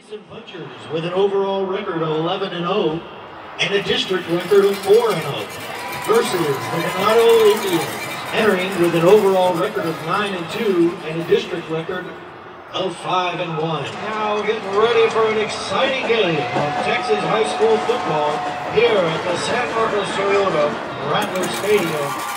Mason Punchers with an overall record of 11 and 0 and a district record of 4 and 0 versus the Ganado Indians entering with an overall record of 9 and 2 and a district record of 5 and 1. Now getting ready for an exciting game of Texas high school football here at the San Marcos Toyota Rattler Stadium.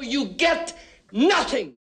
You get nothing.